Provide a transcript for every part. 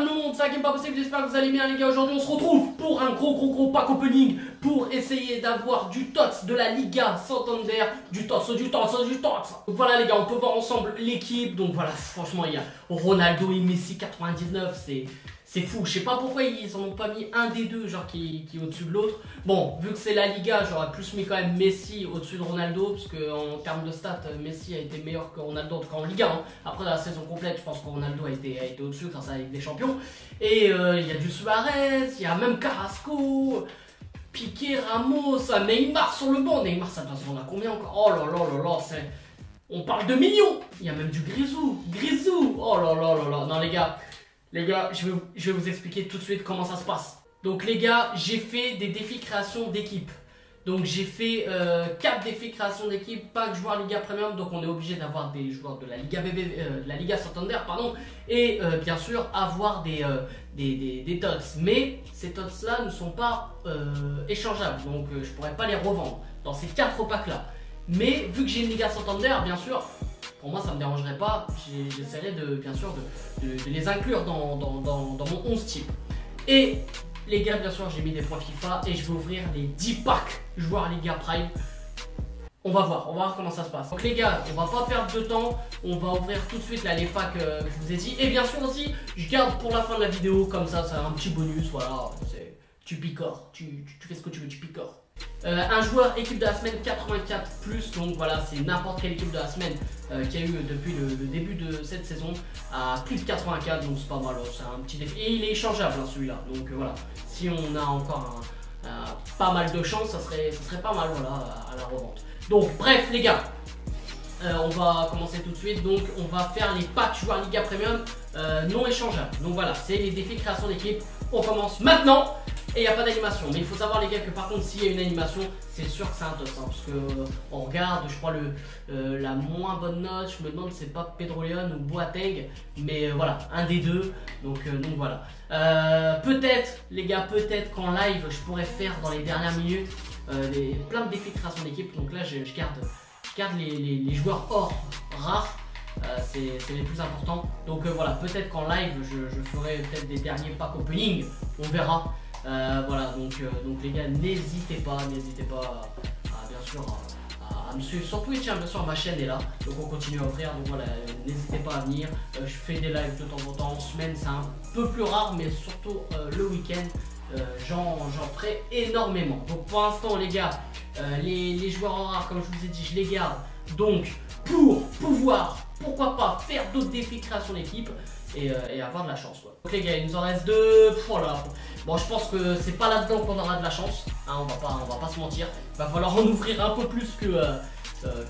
Le monde, ça Game pas possible, j'espère que vous allez bien les gars. Aujourd'hui on se retrouve pour un gros gros gros pack opening pour essayer d'avoir du TOTS de la Liga Santander, du TOTS, du TOTS, du TOTS. Donc voilà les gars, on peut voir ensemble l'équipe. Donc voilà, franchement il y a Ronaldo et Messi 99, c'est c'est fou, je sais pas pourquoi ils en ont pas mis un des deux, genre qui, qui est au-dessus de l'autre. Bon, vu que c'est la Liga, j'aurais plus mis quand même Messi au-dessus de Ronaldo, parce qu'en termes de stats, Messi a été meilleur que Ronaldo, en tout cas en Liga. Hein. Après la saison complète, je pense que Ronaldo a été, été au-dessus grâce à des Champions. Et euh, il y a du Suarez, il y a même Carrasco, Piqué, Ramos, Neymar sur le banc. Neymar, ça doit se vendre à combien encore? Oh là là là là, c'est... On parle de millions Il y a même du Grisou, Grisou Oh là là là là, non les gars les gars, je vais, vous expliquer tout de suite comment ça se passe. Donc les gars, j'ai fait des défis création d'équipe. Donc j'ai fait euh, 4 défis création d'équipe, que joueur Liga Premium, donc on est obligé d'avoir des joueurs de la Liga euh, de la Liga Santander, pardon, et euh, bien sûr avoir euh, des, des, tots. Mais ces tots là ne sont pas échangeables, donc je pourrais pas les revendre dans ces 4 packs là. Mais vu que j'ai une Liga Santander, bien sûr, pour moi ça me dérangerait pas, j'essaierai de, bien sûr de, les inclure dans, mon 11 type. Et les gars, bien sûr, j'ai mis des points FIFA et je vais ouvrir les 10 packs joueurs Liga Prime. On va voir, on va voir comment ça se passe. Donc les gars, on va pas perdre de temps, on va ouvrir tout de suite là les packs euh, que je vous ai dit. Et bien sûr aussi, je garde pour la fin de la vidéo, comme ça, c'est un petit bonus, voilà, tu picores, tu, tu fais ce que tu veux, tu picores. Euh, un joueur équipe de la semaine 84 plus, donc voilà, c'est n'importe quelle équipe de la semaine euh, qui a eu depuis le, début de cette saison à plus de 84, donc c'est pas mal, c'est un petit défi. Et il est échangeable hein, celui-là, donc euh, voilà, si on a encore pas mal de chance, ça serait, pas mal voilà, à, la revente. Donc bref les gars, on va commencer tout de suite. Donc, on va faire les packs joueurs Liga Premium non échangeables. Donc voilà, c'est les défis création d'équipe. On commence maintenant et il n'y a pas d'animation. Mais il faut savoir les gars que par contre s'il y a une animation, c'est sûr que c'est un. Hein, parce que euh, on regarde, je crois le euh, la moins bonne note, je me demande c'est pas Pedro Leon ou Boateng. Mais euh, voilà, un des deux. Donc, donc voilà. peut-être les gars, peut-être qu'en live je pourrais faire dans les dernières minutes plein de création d'équipe. Donc là je, garde, je garde les, les, joueurs hors rares. C'est les plus importants. Donc voilà, peut-être qu'en live, je, ferai peut-être des derniers packs opening. On verra. Euh, voilà, donc, euh, donc les gars, n'hésitez pas, n'hésitez pas à, bien sûr à, me suivre sur Twitch, hein, bien sûr ma chaîne est là, donc on continue à ouvrir, donc voilà, n'hésitez pas à venir. Euh, je fais des lives de temps en temps en semaine, c'est un peu plus rare, mais surtout le week-end. j'en ferai énormément. Donc pour l'instant les gars, les, les, joueurs en rare comme je vous ai dit, je les garde. Donc pour pouvoir, pourquoi pas, faire d'autres défis création d'équipe, euh, et, avoir de la chance quoi. Ok les gars, il nous en reste deux. Oh bon, je pense que c'est pas là-dedans qu'on aura de la chance. Hein, on va pas, on va pas se mentir. Il va falloir en ouvrir un peu plus que euh, euh,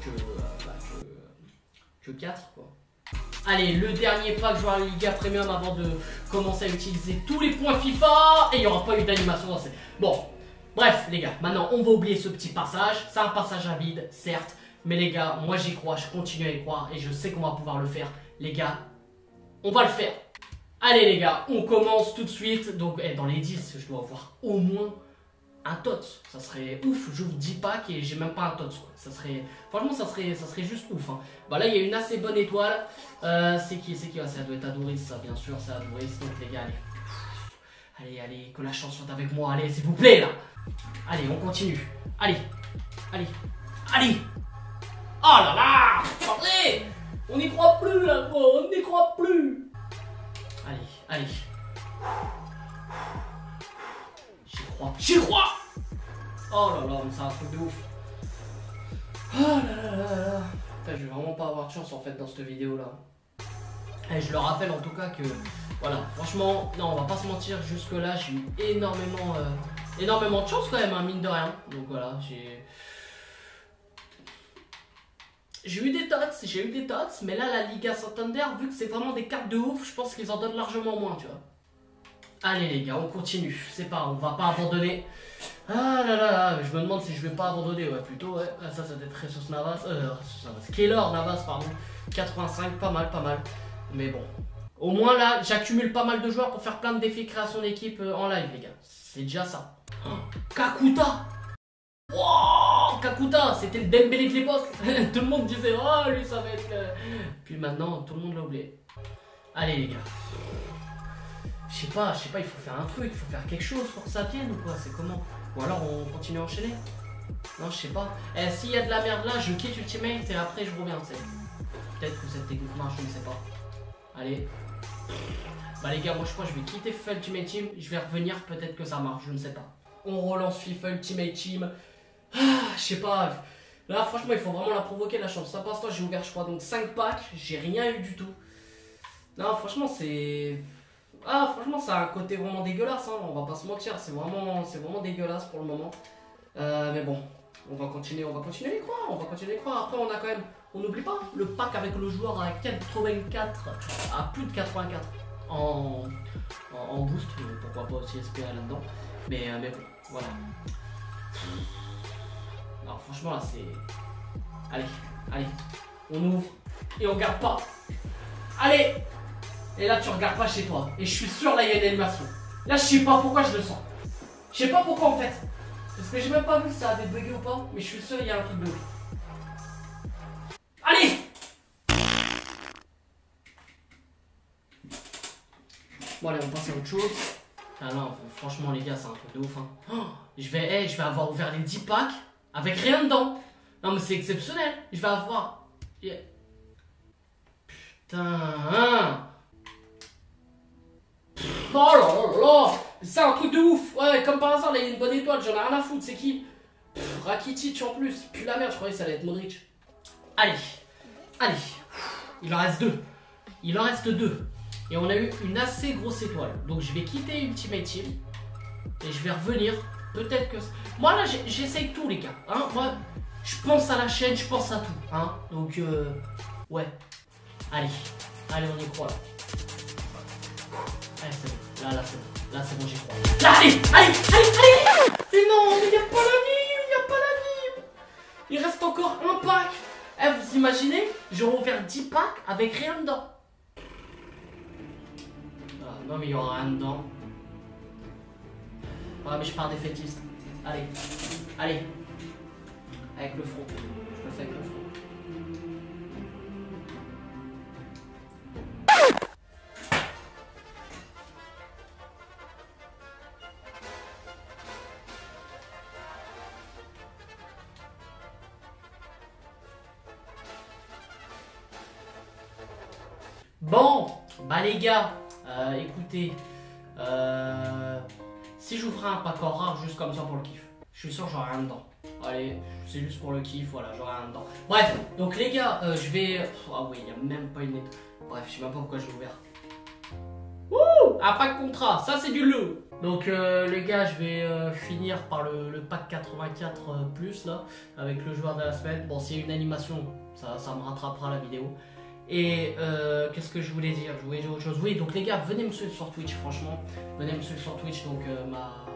bah, que, que, 4 quoi. Allez, le dernier pack joueur Liga Premium avant de commencer à utiliser tous les points FIFA. Et il n'y aura pas eu d'animation dans ces... Bon, bref les gars, maintenant on va oublier ce petit passage. C'est un passage à vide, certes. Mais les gars, moi j'y crois, je continue à y croire et je sais qu'on va pouvoir le faire. Les gars, on va le faire. Allez les gars, on commence tout de suite. Donc eh, dans les 10, je dois avoir au moins un tot. Ça serait ouf, vous dis pas que j'ai même pas un tot. Ça serait, franchement, ça serait, ça serait juste ouf. Hein. Bah là, il y a une assez bonne étoile. Euh, c'est qui, c'est qui? Ça doit être Adoris, ça, bien sûr, c'est Adoris. Donc les gars, allez. Allez, allez, que la chance soit avec moi. Allez, s'il vous plaît, là. Allez, on continue. Allez, allez, allez. Oh là là, on n'y croit plus là, on n'y croit plus. Allez, allez. J'y crois, j'y crois. Oh là là, mais c'est un truc de ouf. Oh là là là là. je vais vraiment pas avoir de chance en fait dans cette vidéo là. Et je le rappelle en tout cas que, voilà, franchement, non, on va pas se mentir, jusque là j'ai eu énormément, euh, énormément de chance quand même, hein, mine de rien. Donc voilà, j'ai j'ai eu des tots, j'ai eu des tots, mais là, la Liga Santander, vu que c'est vraiment des cartes de ouf, je pense qu'ils en donnent largement moins, tu vois. Allez les gars, on continue. C'est pas, on va pas abandonner. Ah là là là, je me demande si je vais pas abandonner, ouais, plutôt, ouais. Ah, ça, ça doit être Jesus Navas, euh, Navas, Keylor Navas, pardon. 85, pas mal, pas mal. Mais bon. Au moins là, j'accumule pas mal de joueurs pour faire plein de défis création d'équipe euh, en live, les gars. C'est déjà ça. Oh, Kakuta C'était le Dembélé de l'époque. tout le monde disait, oh, lui, ça va être. Puis maintenant, tout le monde l'a oublié. Allez, les gars. Je sais pas, je sais pas, il faut faire un truc, il faut faire quelque chose pour que ça vienne ou quoi, c'est comment? Ou alors on continue à enchaîner? Non, je sais pas. Eh, s'il y a de la merde là, je quitte Ultimate et après je reviens, tu sais. Peut-être que cette technique marche, je ne sais pas. Allez. Bah les gars, moi je crois que je vais quitter FIFA Ultimate Team, je vais revenir, peut-être que ça marche, je ne sais pas. On relance FIFA Ultimate Team. Ah, je sais pas. Là franchement il faut vraiment la provoquer la chance. Ça passe toi j'ai ouvert je crois donc 5 packs, j'ai rien eu du tout. Non franchement c'est... Ah franchement ça a un côté vraiment dégueulasse, hein. on va pas se mentir, c'est vraiment, vraiment dégueulasse pour le moment. Euh, mais bon, on va continuer, on va continuer à y croire, on va continuer à y croire. Après on a quand même, on n'oublie pas, le pack avec le joueur à 84, à plus de 84 en, en, boost, pourquoi pas aussi SPA là-dedans. Mais, euh, mais bon, voilà. Franchement là c'est... Allez, allez, on ouvre et on garde pas. Allez Et là tu regardes pas chez toi. Et je suis sûr là il y a une animation. Là je sais pas pourquoi je le sens. Je sais pas pourquoi en fait. Parce que j'ai même pas vu si ça avait bugué ou pas. Mais je suis sûr il y a un truc de Allez Bon allez on passe à autre chose. Ah non, franchement les gars, c'est un truc de ouf. Hein. Oh, je, vais, je vais avoir ouvert les 10 packs avec rien dedans. Non mais c'est exceptionnel. Je vais avoir... Putain. Oh là là là C'est un truc de ouf. Ouais, comme par hasard, il y a une bonne étoile. J'en ai rien à foutre. C'est qui Rakitic en plus. Puis la merde, je croyais que ça allait être Modric. Allez. Allez. Il en reste deux. Il en reste deux. Et on a eu une assez grosse étoile. Donc je vais quitter Ultimate Team. Et je vais revenir. Peut-être que... Moi là j'essaye tout les gars. Hein. Moi je pense à la chaîne, je pense à tout. Hein. Donc euh... Ouais. Allez. Allez on y croit là. Allez c'est bon. Là là c'est bon. Là c'est bon j'y crois. Là allez Allez Allez Allez Mais non mais n'y a pas la Il n'y a pas la Il reste encore un pack Eh vous imaginez J'aurais ouvert 10 packs avec rien dedans. Non, mais il y aura rien dedans. Ouais, mais je pars défaitiste. Allez. Allez. Avec le front. Je le fais avec le front. Bon, bah les gars, euh, écoutez, si j'ouvrais un pack en rare juste comme ça pour le kiff, je suis sûr j'aurai rien dedans. Allez, c'est juste pour le kiff, voilà, j'aurai rien dedans. Bref, donc les gars, euh, je vais... Ah oui, il n'y a même pas une. Bref, je sais même pas pourquoi j'ai ouvert. Wouh Un pack contrat, ça c'est du lot donc les gars, je vais finir par le, pack 84 plus là, avec le joueur de la semaine. Bon, a une animation, ça, ça me rattrapera la vidéo. Et euh, qu'est-ce que je voulais dire? Je voulais dire autre chose. Oui, donc les gars, venez me suivre sur Twitch, franchement. Venez me suivre sur Twitch, donc euh, ma,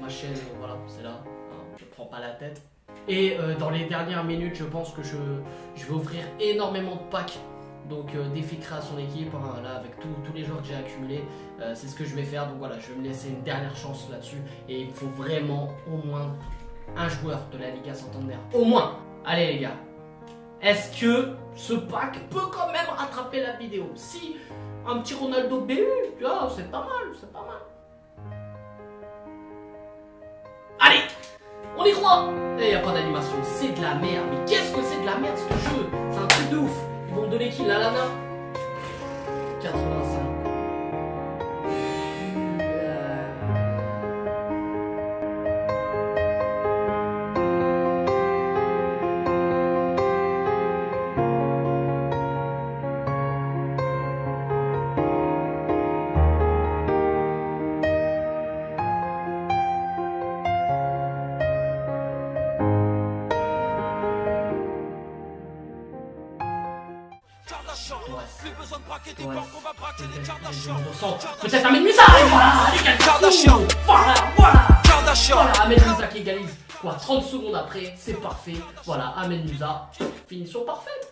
ma chaîne, voilà, c'est là. Hein, je prends pas la tête. Et euh, dans les dernières minutes, je pense que je, vais ouvrir énormément de packs. Donc défi création d'équipe, hein, là avec tous les joueurs que j'ai accumulés, c'est ce que je vais faire. Donc voilà, je vais me laisser une dernière chance là-dessus. Et il faut vraiment au moins un joueur de la Liga Santander. Au moins Allez les gars, est-ce que ce pack peut quand même rattraper la vidéo? Si un petit Ronaldo BU, c'est pas mal, c'est pas mal. Allez On y croit Et y a pas d'animation, c'est de la merde. Mais qu'est-ce que c'est de la merde ce jeu? C'est un truc de ouf. Ils vont me donner qui? La Lana 85. Peut-être un Medusa Voilà, les Voilà, voilà. Voilà, Ahmed Musa qui égalise. Quoi, 30 secondes après, c'est parfait. Voilà, Ahmed Musa. Finition parfaite